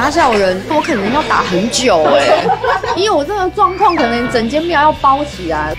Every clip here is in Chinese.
打小人，我可能要打很久哎，因为我这个状况，可能整间庙要包起来。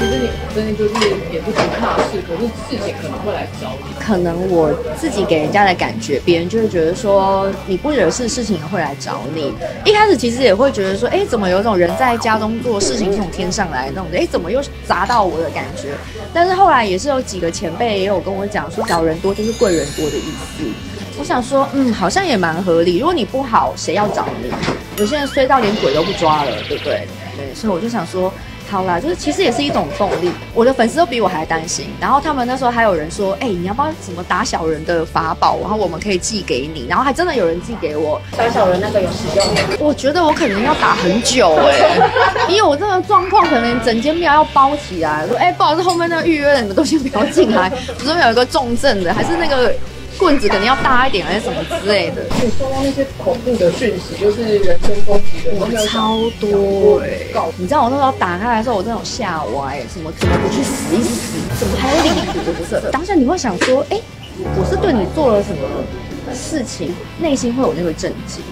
其实你真的就是也不不怕事，可是事情可能会来找你。可能我自己给人家的感觉，别人就会觉得说你不惹事，事情也会来找你。一开始其实也会觉得说，哎，怎么有种人在家中做事情从天上来那种，哎，怎么又砸到我的感觉？但是后来也是有几个前辈也有跟我讲说，找人多就是贵人多的意思。我想说，嗯，好像也蛮合理。如果你不好，谁要找你？有些人衰到连鬼都不抓了，对不对？对，所以我就想说。好啦，就是其实也是一种动力。我的粉丝都比我还担心，然后他们那时候还有人说：“哎，你要不要什么打小人的法宝？然后我们可以寄给你。”然后还真的有人寄给我打小人那个有使用吗？我觉得我可能要打很久哎，因为我这个状况可能整间庙要包起来。说：“哎，不好意思，后面那个预约的你们都先不要进来，这边有一个重症的，还是那个。”棍子肯定要大一点，还是什么之类的。你收到那些恐怖的讯息，就是人身攻击的，超多哎！你知道我那时候打开来的时候，我真的吓歪，什么怎么不去死一死？怎么还有理图？不是，当下你会想说，哎，我是对你做了什么事情？内心会有那个震惊。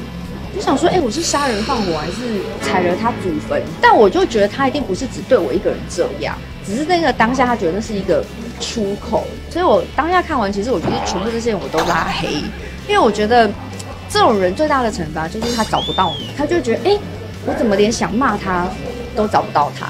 就想说，哎，我是杀人放火，还是踩了他祖坟？但我就觉得他一定不是只对我一个人这样，只是那个当下他觉得那是一个出口。所以我当下看完，其实我觉得全部这些人我都拉黑，因为我觉得这种人最大的惩罚就是他找不到你，他就觉得，哎，我怎么连想骂他都找不到他。